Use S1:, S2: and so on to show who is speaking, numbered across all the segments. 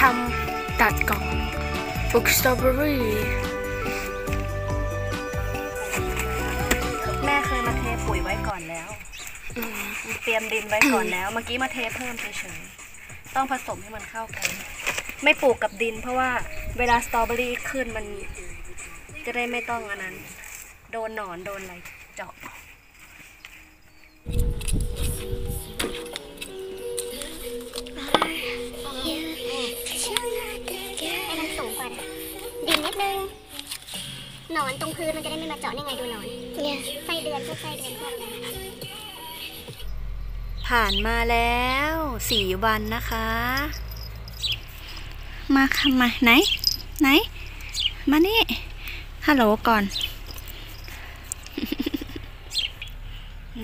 S1: ทำตัดก่อนปลูกสตรอเบอรี่
S2: แม่เคยมาเทปุ๋ยไว้ก่อนแล้ว เตรียมดินไว้ก่อนแล้ว เมื่อกี้มาเทเพิ่มเฉยๆต้องผสมให้มันเข้ากัน ไม่ปลูกกับดิน เพราะว่าเวลาสตรอเบอรี่ขึ้นมันจะได้ไม่ต้องอันนั้น โดนหนอนโดนอะไรเจาะ
S3: อนตรงพื้นมันจะได้ไม่มาเจาะนี่ไงดูหนอนไส้เดือนพวกไส้เดือนพวกอะไร
S2: ผ่านมาแล้วสี่วันนะคะ มาค่ะมาไหน ไหน มานี่ฮัลโหลก่อน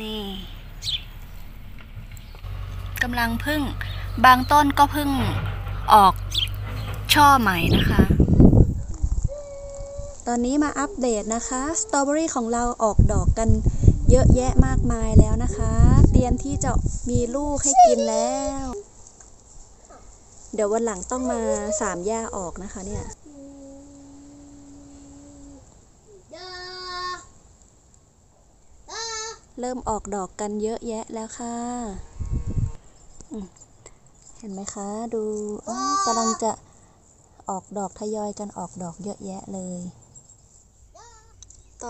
S2: นี่กำลังพึ่ง บางต้นก็พึ่งออกช่อใหม่นะคะ ตอนนี้มาอัปเดตนะคะสตรอเบอรี่ของเราออกดอกกันเยอะแยะมากมายแล้วนะคะ เตรียมที่จะมีลูกให้กินแล้ว เดี๋ยววันหลังต้องมาสามหญ้าออกนะคะเนี่ยเริ่มออกดอกกันเยอะแยะแล้วค่ะ เห็นไหมคะ ดูกำลังจะออกดอกทยอยกันออกดอกเยอะแยะเลย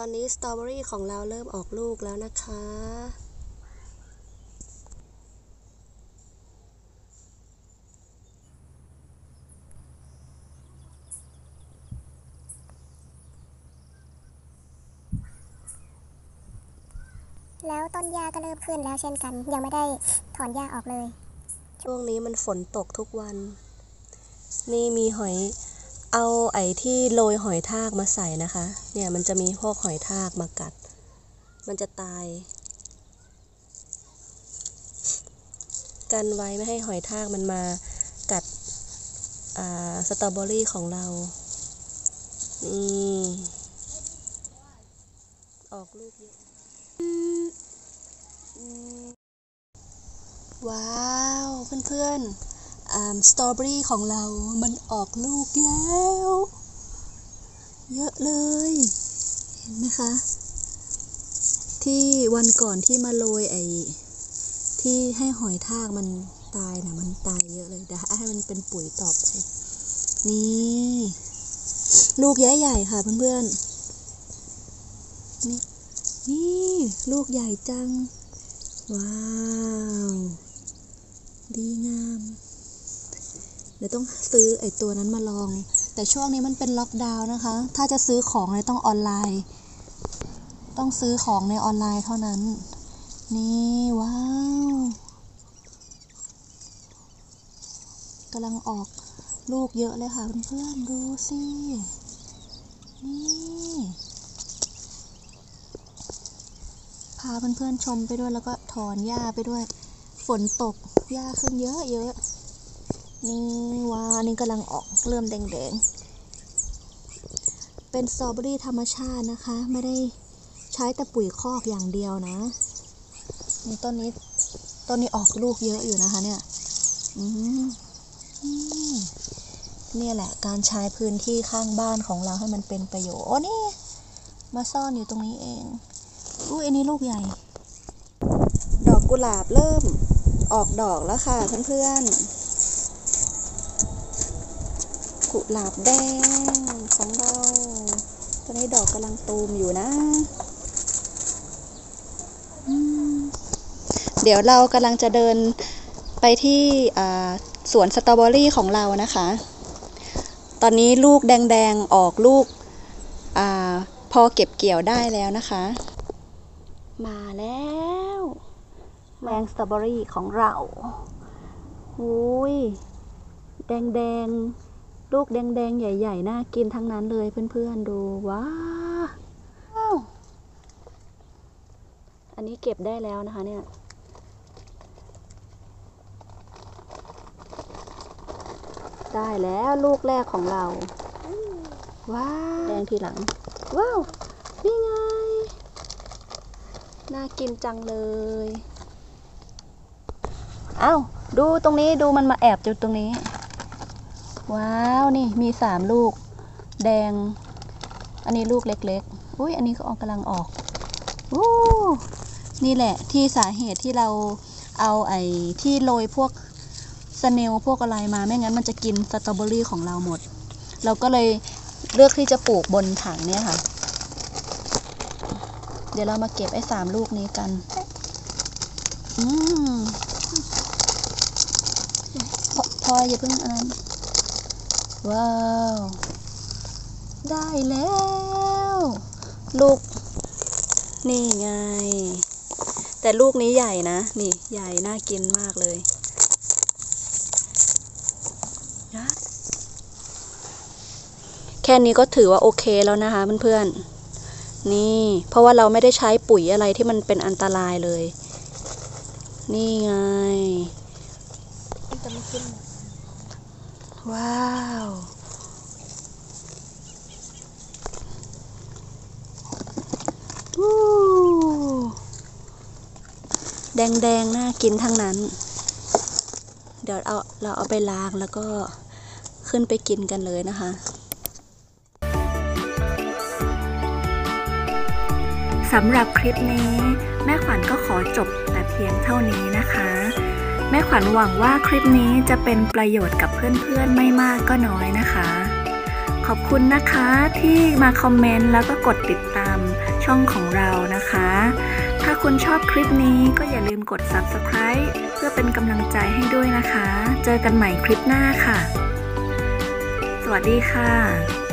S2: ตอนนี้สตรอเบอรี่ของเราเริ่มออกลูกแล้วนะคะ
S3: แล้วต้นหญ้าก็เริ่มขึ้นแล้วเช่นกัน ยังไม่ได้ถอนหญ้าออกเลย
S2: ช่วงนี้มันฝนตกทุกวัน นี่มีหอย เอาไอ้ที่โรยหอยทากมาใส่นะคะ เนี่ยมันจะมีพวกหอยทากมากัด มันจะตาย กันไว้ไม่ให้หอยทากมันมากัดสตรอเบอรี่ของเรานี่ออกลูกเยอะว้าว เพื่อนๆอ่า สตรอเบอรี่ของเรา มันออกลูกแล้ว เยอะเลย เห็นไหมคะ ที่วันก่อนที่มาโรยไอ้ที่ให้หอยทากมันตายนะมันตายเยอะเลยเดี๋ยวให้มันเป็นปุ๋ยต่อไป นี่ ลูกใหญ่ๆค่ะเพื่อนๆ นี่นี่ลูกใหญ่จัง ว้าว ดีงาม เดี๋ยวต้องซื้อไอ้ตัวนั้นมาลอง แต่ช่วงนี้มันเป็นล็อกดาวน์นะคะ ถ้าจะซื้อของเลยต้องออนไลน์ ต้องซื้อของในออนไลน์เท่านั้น นี่ว้าวกำลังออกลูกเยอะเลยค่ะเพื่อนๆดูสินี่พาเพื่อนๆชมไปด้วยแล้วก็ถอนหญ้าไปด้วย ฝนตกหญ้าขึ้นเยอะเยอะ นี่ว้านี่กำลังออกเริ่มแดงๆ เป็นสตรอเบอรี่ธรรมชาตินะคะ ไม่ได้ใช้แต่ปุ๋ยคอกอย่างเดียวนะนี่ต้นนี้ต้นนี้ออกลูกเยอะอยู่นะคะเนี่ยเนี่ยแหละ การใช้พื้นที่ข้างบ้านของเราให้มันเป็นประโยชน์ โอ้นี่ มาซ่อนอยู่ตรงนี้เอง อุ้ยอันนี้ลูกใหญ่ ดอกกุหลาบเริ่มออกดอกแล้วค่ะเพื่อนๆ กุหลาบแดงของเรา ตอนนี้ดอกกำลังตูมอยู่นะ เดี๋ยวเรากำลังจะเดินไปที่สวนสตรอเบอรี่ของเรานะคะ ตอนนี้ลูกแดงๆ ออกลูกอพอเก็บเกี่ยวได้แล้วนะคะ มาแล้วแมงสตรอเบอรี่ของเราอุ้ยแดงแดงๆ ลูกแดงแดงๆ ใหญ่ๆ น่ากินทั้งนั้นเลยเพื่อนๆ ดูว้าวอันนี้เก็บได้แล้วนะคะเนี่ย ได้แล้วลูกแรกของเรา ว้าวแดงทีหลัง ว้าว นี่ไง น่ากินจังเลยเอ้า ดูตรงนี้ดูมันมาแอบอยู่ตรงนี้ ว้าว นี่มีสามลูก แดง อันนี้ลูกเล็กๆ อุ้ยอันนี้ก็ออกกำลังออกอู้นี่แหละที่สาเหตุที่เราเอาไอ้ที่โรยพวกสเนลพวกอะไรมาไม่งั้นมันจะกินสตรอเบอรี่ของเราหมด เราก็เลยเลือกที่จะปลูกบนถังเนี่ยค่ะ เดี๋ยวเรามาเก็บไอ้สามลูกนี้กัน อืมพอพออย่าเพิ่งอันนั้น ว้าว ได้แล้ว ลูก นี่ไง แต่ลูกนี้ใหญ่นะ นี่ใหญ่น่ากินมากเลยนะแค่นี้ก็ถือว่าโอเคแล้วนะคะเพื่อนๆ นี่ เพราะว่าเราไม่ได้ใช้ปุ๋ยอะไรที่มันเป็นอันตรายเลย นี่ไง
S1: จะไม่ขึ้น
S2: ว้าวอู้แดงๆน่ากินทั้งนั้น เดี๋ยวเอาเราเอาไปล้างแล้วก็ขึ้นไปกินกันเลยนะคะ
S4: สำหรับคลิปนี้ แม่ขวัญก็ขอจบแต่เพียงเท่านี้นะคะ แม่ขวัญหวังว่าคลิปนี้จะเป็นประโยชน์กับเพื่อนๆไม่มากก็น้อยนะคะ ขอบคุณนะคะที่มาคอมเมนต์แล้วก็กดติดตามช่องของเรานะคะ ถ้าคุณชอบคลิปนี้ก็อย่าลืมกด subscribe เพื่อเป็นกำลังใจให้ด้วยนะคะ เจอกันใหม่คลิปหน้าค่ะ สวัสดีค่ะ